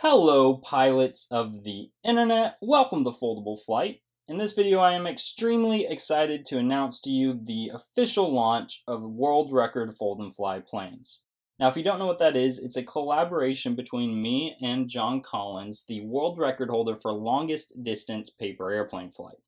Hello, pilots of the internet. Welcome to Foldable Flight. In this video, I am extremely excited to announce to you the official launch of World Record Fold and Fly planes. Now, if you don't know what that is, it's a collaboration between me and John Collins, the world record holder for longest distance paper airplane flight.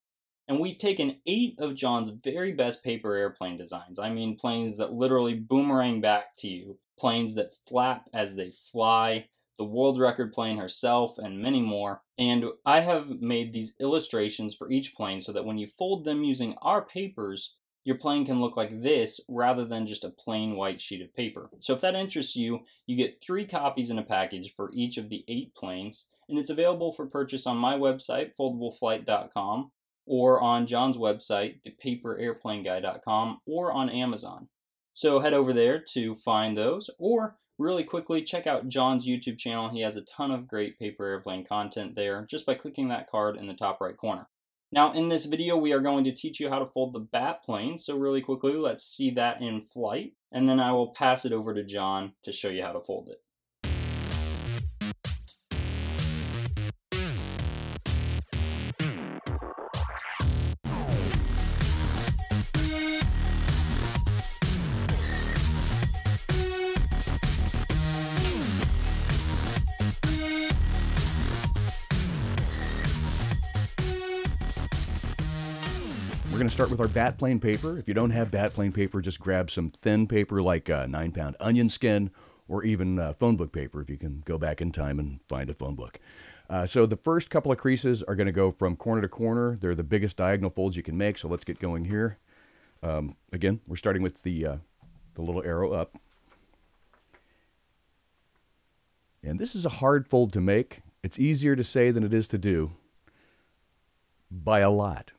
And we've taken eight of John's very best paper airplane designs. I mean, planes that literally boomerang back to you, planes that flap as they fly, the world record plane herself, and many more. And I have made these illustrations for each plane so that when you fold them using our papers, your plane can look like this rather than just a plain white sheet of paper. So if that interests you, you get three copies in a package for each of the eight planes, and it's available for purchase on my website, foldableflight.com, or on John's website, thepaperairplaneguy.com, or on Amazon. So head over there to find those, or really quickly check out John's YouTube channel. He has a ton of great paper airplane content there just by clicking that card in the top right corner. Now in this video we are going to teach you how to fold the bat plane, so really quickly let's see that in flight, and then I will pass it over to John to show you how to fold it. We're going to start with our bat plane paper. If you don't have bat plane paper, just grab some thin paper like uh, nine pound onion skin or even uh, phone book paper if you can go back in time and find a phone book. Uh, so the first couple of creases are going to go from corner to corner. They're the biggest diagonal folds you can make. So let's get going here. Um, again, we're starting with the, uh, the little arrow up. And this is a hard fold to make. It's easier to say than it is to do by a lot.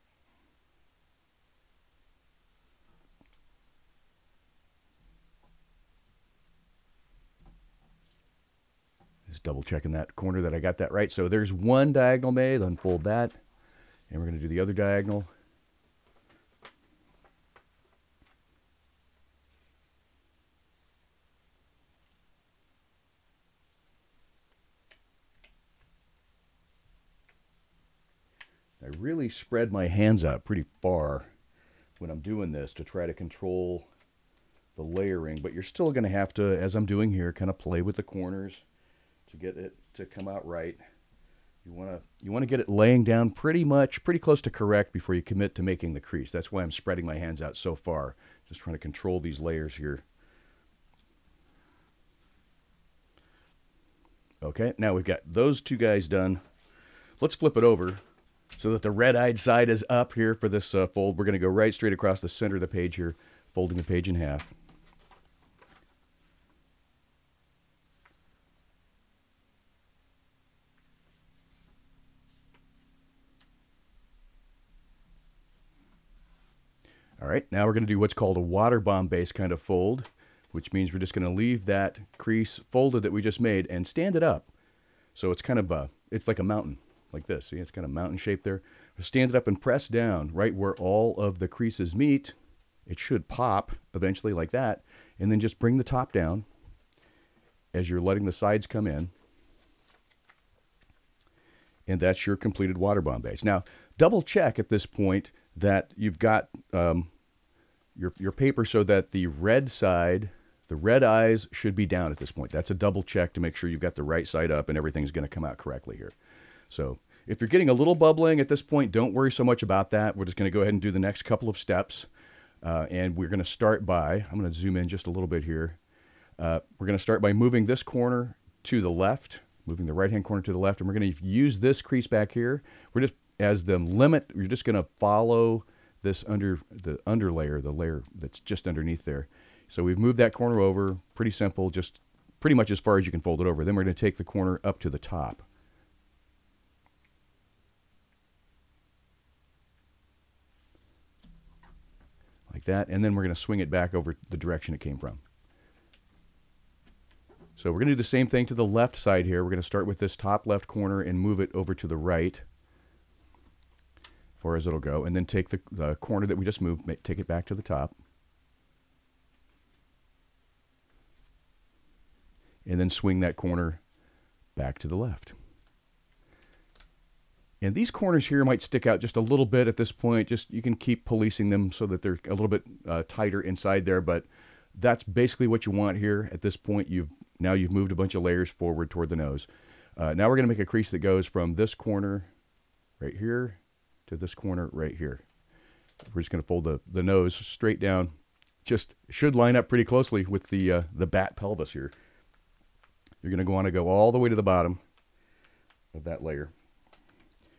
Just double checking that corner that I got that right. So there's one diagonal made, unfold that. And we're going to do the other diagonal. I really spread my hands out pretty far when I'm doing this to try to control the layering, but you're still going to have to, as I'm doing here, kind of play with the corners to get it to come out right. You want to you want to get it laying down pretty much pretty close to correct before you commit to making the crease. That's why I'm spreading my hands out so far. Just trying to control these layers here. Okay, now we've got those two guys done. Let's flip it over so that the red-eyed side is up here for this uh, fold. We're going to go right straight across the center of the page here, folding the page in half. Right, now we're going to do what's called a water bomb base kind of fold, which means we're just going to leave that crease folded that we just made and stand it up. So it's kind of a, it's like a mountain, like this. See, it's kind of mountain shape there. Stand it up and press down right where all of the creases meet. It should pop eventually like that. And then just bring the top down as you're letting the sides come in. And that's your completed water bomb base. Now, double check at this point that you've got um, your, your paper so that the red side, the red eyes should be down at this point. That's a double check to make sure you've got the right side up and everything's going to come out correctly here. So if you're getting a little bubbling at this point, don't worry so much about that. We're just going to go ahead and do the next couple of steps. Uh, and we're going to start by, I'm going to zoom in just a little bit here. Uh, we're going to start by moving this corner to the left, moving the right hand corner to the left, and we're going to use this crease back here. We're just as the limit, you're just going to follow this under the underlayer, the layer that's just underneath there. So we've moved that corner over, pretty simple, just pretty much as far as you can fold it over. Then we're going to take the corner up to the top. Like that, and then we're going to swing it back over the direction it came from. So we're going to do the same thing to the left side here. We're going to start with this top left corner and move it over to the right far as it'll go, and then take the, the corner that we just moved, make, take it back to the top. And then swing that corner back to the left. And these corners here might stick out just a little bit at this point. Just you can keep policing them so that they're a little bit uh, tighter inside there, but that's basically what you want here. At this point, you've now you've moved a bunch of layers forward toward the nose. Uh, now we're going to make a crease that goes from this corner right here to this corner right here. We're just going to fold the, the nose straight down. Just should line up pretty closely with the uh, the bat pelvis here. You're going to want to go all the way to the bottom of that layer.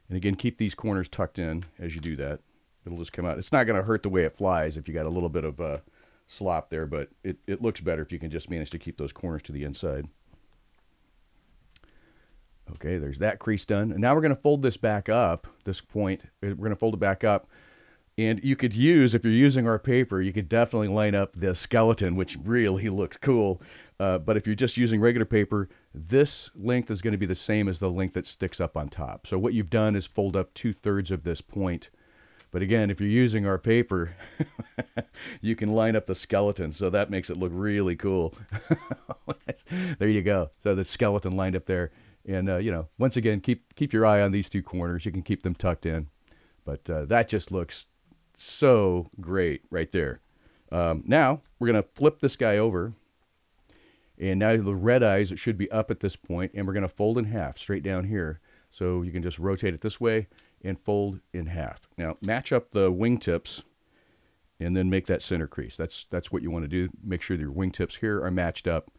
And again, keep these corners tucked in as you do that. It'll just come out. It's not going to hurt the way it flies if you got a little bit of uh, slop there, but it, it looks better if you can just manage to keep those corners to the inside. Okay, there's that crease done. And now we're going to fold this back up, this point. Uh, we're going to fold it back up. And you could use, if you're using our paper, you could definitely line up the skeleton, which really looks cool. Uh, but if you're just using regular paper, this length is going to be the same as the length that sticks up on top. So what you've done is fold up two thirds of this point. But again, if you're using our paper, you can line up the skeleton. So that makes it look really cool. there you go. So the skeleton lined up there. And, uh, you know, once again, keep, keep your eye on these two corners. You can keep them tucked in. But uh, that just looks so great right there. Um, now, we're going to flip this guy over and now the red eyes should be up at this point, and we're going to fold in half straight down here. So you can just rotate it this way and fold in half. Now match up the wingtips and then make that center crease. That's, that's what you want to do. Make sure your wingtips here are matched up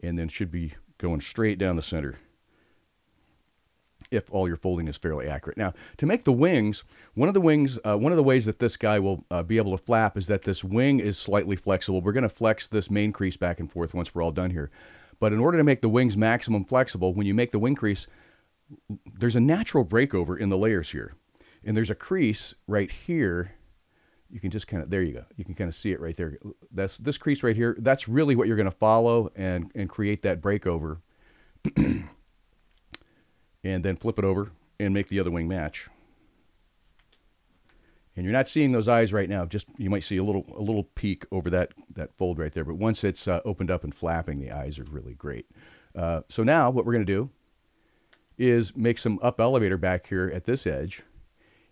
and then should be going straight down the center if all your folding is fairly accurate. Now, to make the wings, one of the wings, uh, one of the ways that this guy will uh, be able to flap is that this wing is slightly flexible. We're going to flex this main crease back and forth once we're all done here. But in order to make the wings maximum flexible, when you make the wing crease, there's a natural breakover in the layers here. And there's a crease right here. You can just kind of, there you go. You can kind of see it right there. That's this crease right here. That's really what you're going to follow and, and create that breakover. and then flip it over and make the other wing match. And you're not seeing those eyes right now. Just you might see a little a little peek over that that fold right there. But once it's uh, opened up and flapping, the eyes are really great. Uh, so now what we're going to do is make some up elevator back here at this edge.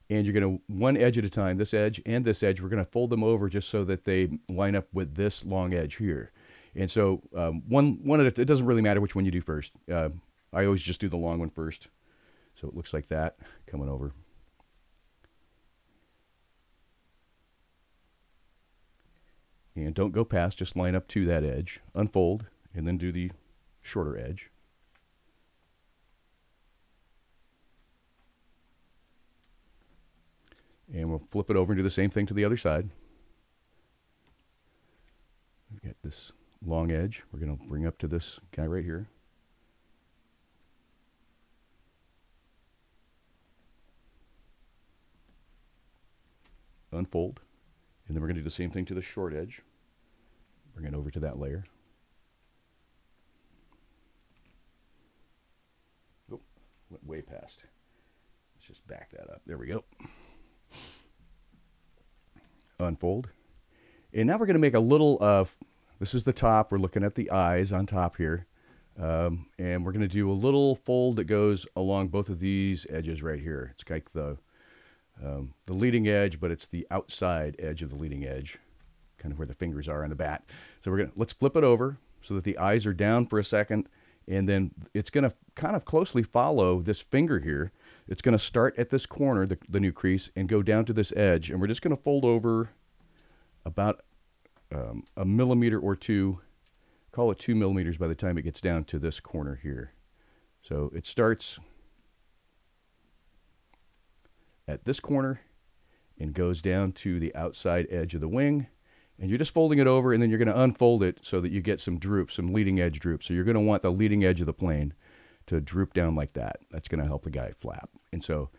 And you're going to, one edge at a time, this edge and this edge, we're going to fold them over just so that they line up with this long edge here. And so um, one, one at a, it doesn't really matter which one you do first. Uh, I always just do the long one first. So it looks like that coming over. And don't go past, just line up to that edge, unfold, and then do the shorter edge. And we'll flip it over and do the same thing to the other side. We've got this long edge. We're going to bring up to this guy right here. Unfold. And then we're going to do the same thing to the short edge. Bring it over to that layer. Oh, went way past. Let's just back that up. There we go. Unfold. And now we're going to make a little of, this is the top. We're looking at the eyes on top here. Um, and we're going to do a little fold that goes along both of these edges right here. It's like the um, the leading edge, but it's the outside edge of the leading edge, kind of where the fingers are on the bat. So we're gonna let's flip it over so that the eyes are down for a second, and then it's gonna kind of closely follow this finger here. It's gonna start at this corner, the, the new crease, and go down to this edge, and we're just gonna fold over about um, a millimeter or two, call it two millimeters by the time it gets down to this corner here. So it starts at this corner and goes down to the outside edge of the wing. And you're just folding it over and then you're going to unfold it so that you get some droop, some leading edge droop. So you're going to want the leading edge of the plane to droop down like that. That's going to help the guy flap. And so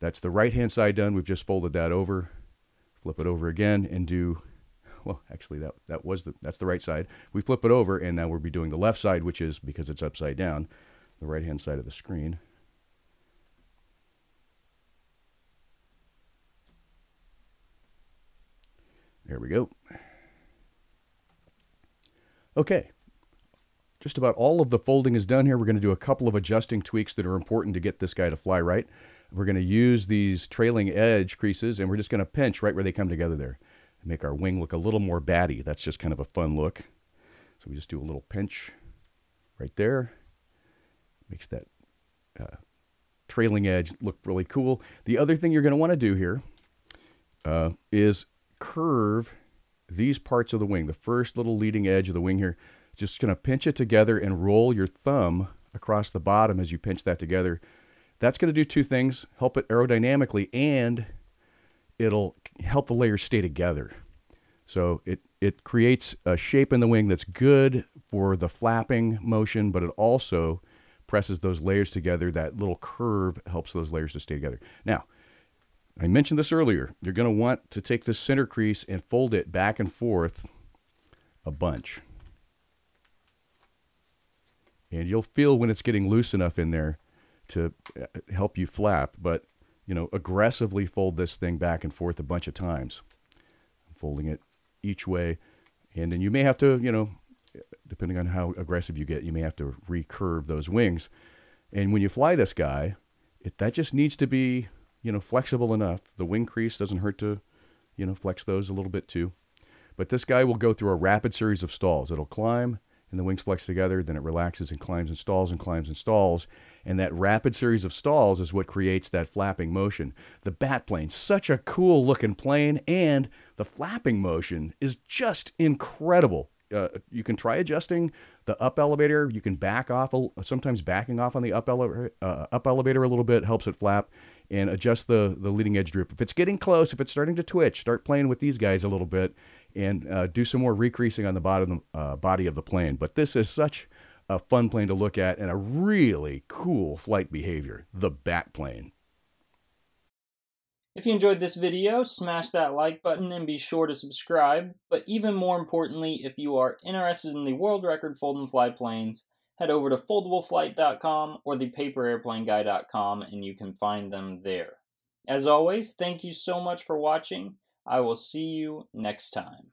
that's the right hand side done. We've just folded that over. Flip it over again and do well, actually that that was the that's the right side. We flip it over and now we'll be doing the left side, which is because it's upside down, the right hand side of the screen. There we go. Okay. just about all of the folding is done here. We're going to do a couple of adjusting tweaks that are important to get this guy to fly right. We're going to use these trailing edge creases and we're just going to pinch right where they come together there. Make our wing look a little more batty. That's just kind of a fun look. So we just do a little pinch right there. Makes that uh, trailing edge look really cool. The other thing you're going to want to do here uh, is curve these parts of the wing. The first little leading edge of the wing here, just going to pinch it together and roll your thumb across the bottom as you pinch that together. That's going to do two things, help it aerodynamically, and it'll help the layers stay together. So it, it creates a shape in the wing that's good for the flapping motion, but it also presses those layers together. That little curve helps those layers to stay together. Now, I mentioned this earlier. You're going to want to take this center crease and fold it back and forth a bunch. And you'll feel when it's getting loose enough in there to uh, help you flap, but you know, aggressively fold this thing back and forth a bunch of times. Folding it each way. And then you may have to, you know, depending on how aggressive you get, you may have to recurve those wings. And when you fly this guy, it, that just needs to be, you know, flexible enough. The wing crease doesn't hurt to, you know, flex those a little bit too. But this guy will go through a rapid series of stalls. It'll climb and the wings flex together, then it relaxes and climbs and stalls and climbs and stalls. And that rapid series of stalls is what creates that flapping motion. The bat plane, such a cool looking plane, and the flapping motion is just incredible. Uh, you can try adjusting the up elevator. You can back off, sometimes backing off on the up, uh, up elevator a little bit helps it flap and adjust the, the leading edge droop. If it's getting close, if it's starting to twitch, start playing with these guys a little bit and uh, do some more recreasing on the bottom, uh, body of the plane. But this is such a fun plane to look at and a really cool flight behavior, the bat plane. If you enjoyed this video, smash that like button and be sure to subscribe. But even more importantly, if you are interested in the world record fold and fly planes, head over to foldableflight.com or the paperairplaneguy.com and you can find them there. As always, thank you so much for watching. I will see you next time.